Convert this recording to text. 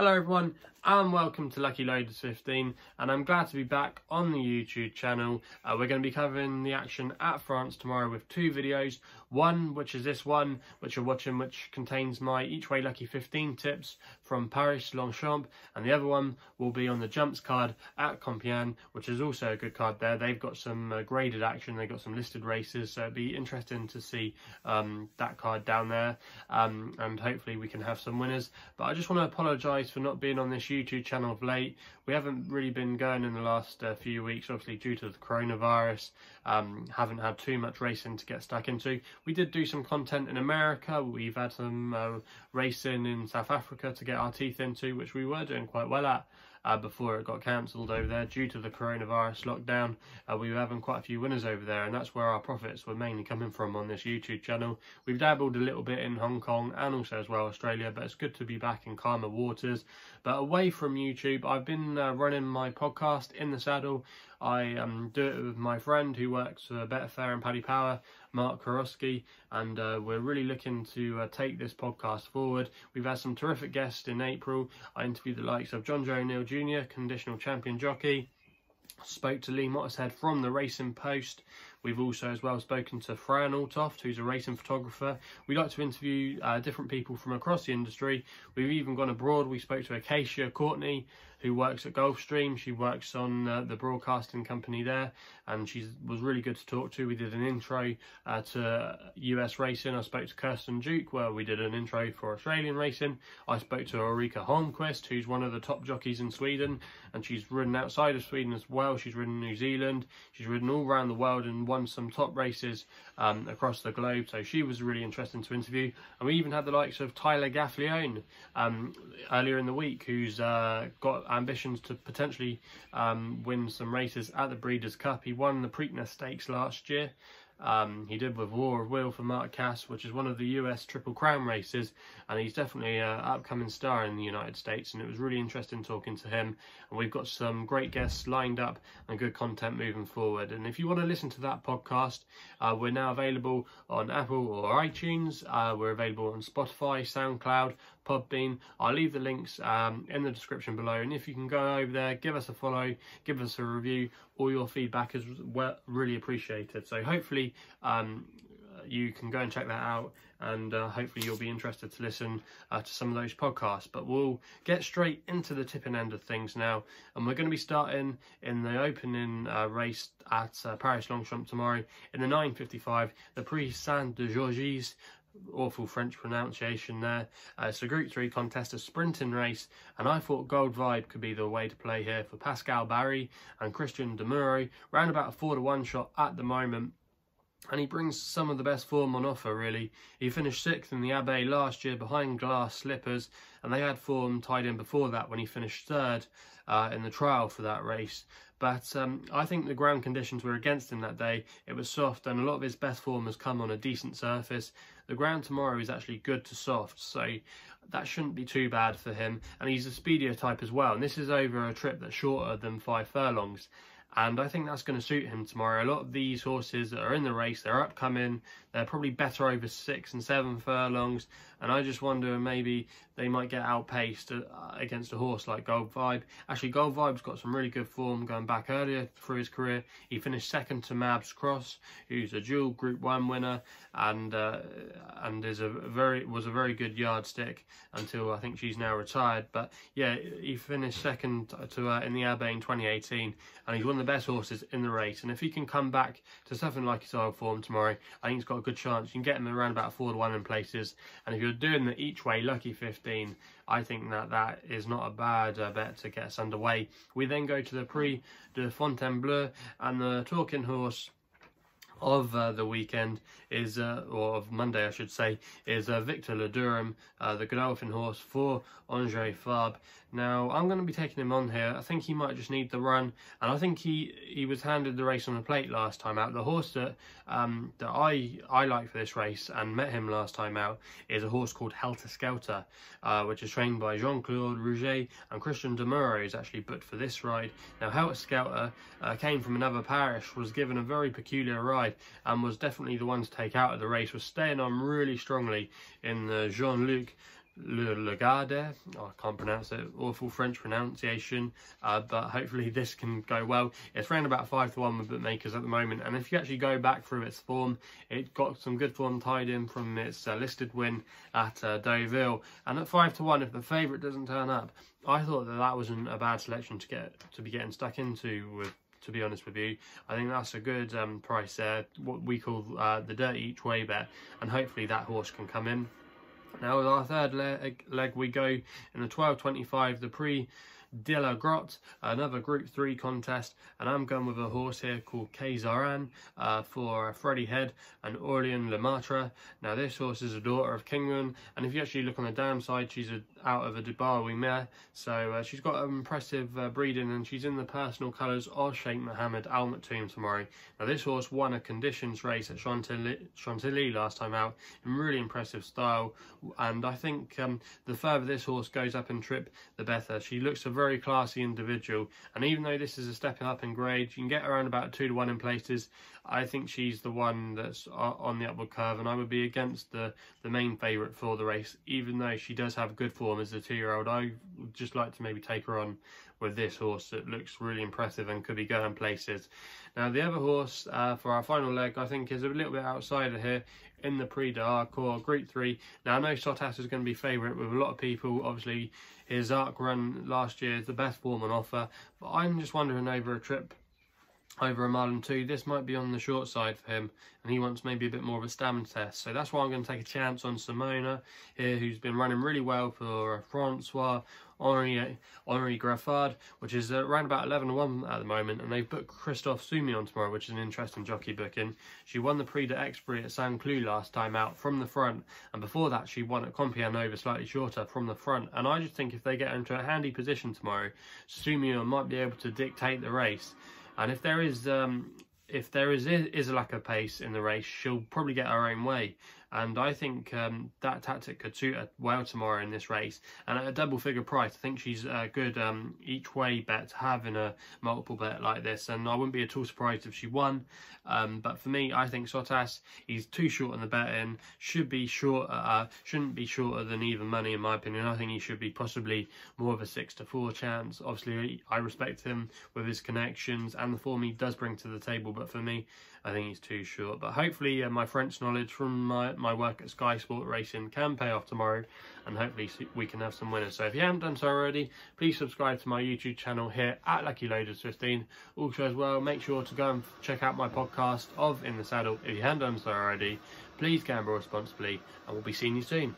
Hello everyone and welcome to Lucky Loaders 15 and I'm glad to be back on the YouTube channel. Uh, we're going to be covering the action at France tomorrow with two videos. One which is this one which you're watching which contains my each way lucky 15 tips from Paris Longchamp and the other one will be on the jumps card at Compiègne which is also a good card there. They've got some uh, graded action, they've got some listed races so it'd be interesting to see um, that card down there um, and hopefully we can have some winners. But I just want to apologise for not being on this YouTube channel of late. We haven't really been going in the last uh, few weeks, obviously due to the coronavirus. Um, haven't had too much racing to get stuck into. We did do some content in America. We've had some uh, racing in South Africa to get our teeth into, which we were doing quite well at uh, before it got cancelled over there due to the coronavirus lockdown. Uh, we were having quite a few winners over there, and that's where our profits were mainly coming from on this YouTube channel. We've dabbled a little bit in Hong Kong and also as well Australia, but it's good to be back in calmer waters. But away from YouTube, I've been uh, running my podcast in the saddle. I um, do it with my friend who works for Betfair and Paddy Power, Marc Hryhorskyj, and uh, we're really looking to uh, take this podcast forward. We've had some terrific guests in April. I interviewed the likes of Jonjo O'Neill Jr., conditional champion jockey. Spoke to Lee Mottershead from the Racing Post. We've also as well spoken to Fran Altoft, who's a racing photographer. We like to interview uh, different people from across the industry. We've even gone abroad. We spoke to Acacia Courtney, who works at Gulfstream. She works on uh, the broadcasting company there, and she was really good to talk to. We did an intro uh, to US racing. I spoke to Kirsten Duke, where we did an intro for Australian racing. I spoke to Ulrika Holmquist, who's one of the top jockeys in Sweden, and she's ridden outside of Sweden as well. She's ridden New Zealand. She's ridden all around the world and won some top races um, across the globe. So she was really interesting to interview. And we even had the likes of Tyler Gaffalione um, earlier in the week, who's uh, got ambitions to potentially um, win some races at the Breeders' Cup. He won the Preakness Stakes last year. Um, he did with War of Will for Mark Casse, which is one of the US Triple Crown races, and he's definitely an upcoming star in the United States. And it was really interesting talking to him. And we've got some great guests lined up and good content moving forward. And if you want to listen to that podcast, uh, we're now available on Apple or iTunes. Uh, we're available on Spotify, SoundCloud, Podbean. I'll leave the links um, in the description below. And if you can go over there, give us a follow, give us a review. All your feedback is really appreciated. So hopefully um, you can go and check that out and uh, hopefully you'll be interested to listen uh, to some of those podcasts but we'll get straight into the tipping end of things now and we're going to be starting in the opening uh, race at uh, Paris Longchamp tomorrow in the 9.55 the Prix Saint de Georges awful French pronunciation there. Uh, it's a Group 3 contest, a sprinting race, and I thought Gold Vibe could be the way to play here for Pascal Bary and Cristian Demuro. Round about a 4 to 1 shot at the moment. And he brings some of the best form on offer, really. He finished sixth in the Abbaye last year behind Glass Slippers, and they had form tied in before that when he finished third uh, in the trial for that race. But um, I think the ground conditions were against him that day. It was soft, and a lot of his best form has come on a decent surface. The ground tomorrow is actually good to soft, so that shouldn't be too bad for him. And he's a speedier type as well. And this is over a trip that's shorter than five furlongs and I think that's going to suit him tomorrow. A lot of these horses that are in the race, they're upcoming, they're probably better over six and seven furlongs, and I just wonder maybe they might get outpaced uh, against a horse like Gold Vibe. Actually, Gold Vibe's got some really good form going back earlier through his career. He finished second to Mabs Cross, who's a dual Group One winner, and uh, and is a very was a very good yardstick until I think she's now retired. But yeah, he finished second to uh, in the Abbaye in 2018, and he's of the best horses in the race. And if he can come back to something like his old form tomorrow, I think he's got a good chance. You can get him around about four to one in places, and if you're doing the each way lucky 15, I think that that is not a bad uh, bet to get us underway. We then go to the Prix de Fontainebleau and the talking horse of uh, the weekend is, uh, or of Monday I should say, is uh, Victor Ludorum, uh, the Godolphin horse for Andre Fabre. Now I'm going to be taking him on here. I think he might just need the run, and I think he he was handed the race on the plate last time out. The horse that um, that I I like for this race and met him last time out is a horse called Helter Skelter, uh, which is trained by Jean-Claude Rouget and Cristian Demuro is actually booked for this ride. Now Helter Skelter uh, came from another parish, was given a very peculiar ride, and was definitely the one to take out of the race. Was staying on really strongly in the Jean-Luc Le Lagarde. Oh, I can't pronounce it. Awful French pronunciation. Uh, but hopefully this can go well. It's around about 5 to 1 with bookmakers at the moment. And if you actually go back through its form, it got some good form tied in from its uh, listed win at uh, Deauville. And at 5 to 1, if the favourite doesn't turn up, I thought that that wasn't a bad selection to get to be getting stuck into with to be honest with you. I think that's a good um, price there, what we call uh, the dirty each way bet, and hopefully that horse can come in. Now with our third leg, leg we go in the 12.25, the pre de la Grotte, another Group 3 contest, and I'm going with a horse here called Khayzaaran uh, for Freddie Head and Aurélien Lemaitre. Now this horse is a daughter of Kingman, and if you actually look on the downside, she's a, out of a Dubawi mare, so uh, she's got an impressive uh, breeding, and she's in the personal colours of Sheikh Mohammed Al Maktoum tomorrow. Now this horse won a conditions race at Chantilly, Chantilly last time out in really impressive style, and I think um, the further this horse goes up in trip, the better. She looks a very classy individual. And even though this is a stepping up in grade, you can get around about two to one in places. I think she's the one that's on the upward curve, and I would be against the the main favourite for the race, even though she does have good form as a two-year-old. I would just like to maybe take her on with this horse that looks really impressive and could be going places. Now the other horse uh, for our final leg I think is a little bit outside of here in the Prix de Harcourt Group 3. Now I know Sottsass is going to be favourite with a lot of people. Obviously his arc run last year is the best form on offer. But I'm just wondering over a trip over a mile and two, this might be on the short side for him and he wants maybe a bit more of a stamina test. So that's why I'm going to take a chance on Simona here, who's been running really well for uh, Francois Henri, Henri Graffard, which is uh, around about 11-1 at the moment. And they've booked Christophe Soumillon on tomorrow, which is an interesting jockey booking. She won the Prix de d'Exprès at Saint Cloud last time out from the front. And before that, she won at Compiègne over slightly shorter from the front. And I just think if they get into a handy position tomorrow, Soumillon might be able to dictate the race. And if there is um, if there is is a lack of pace in the race, she'll probably get her own way. And I think um, that tactic could suit her well tomorrow in this race. And at a double figure price, I think she's a good um, each way bet to have in a multiple bet like this. And I wouldn't be at all surprised if she won. Um, but for me, I think Sottsass, is too short on the betting. Should be short, uh, shouldn't be shorter than even money in my opinion. I think he should be possibly more of a six to four chance. Obviously, I respect him with his connections and the form he does bring to the table. But for me, I think he's too short. But hopefully, uh, my French knowledge from my my work at Sky Sport Racing can pay off tomorrow and hopefully we can have some winners. So if you haven't done so already, please subscribe to my YouTube channel here at Lucky Loaders 15. Also as well, make sure to go and check out my podcast of In the Saddle. If you haven't done so already, please gamble responsibly and we'll be seeing you soon.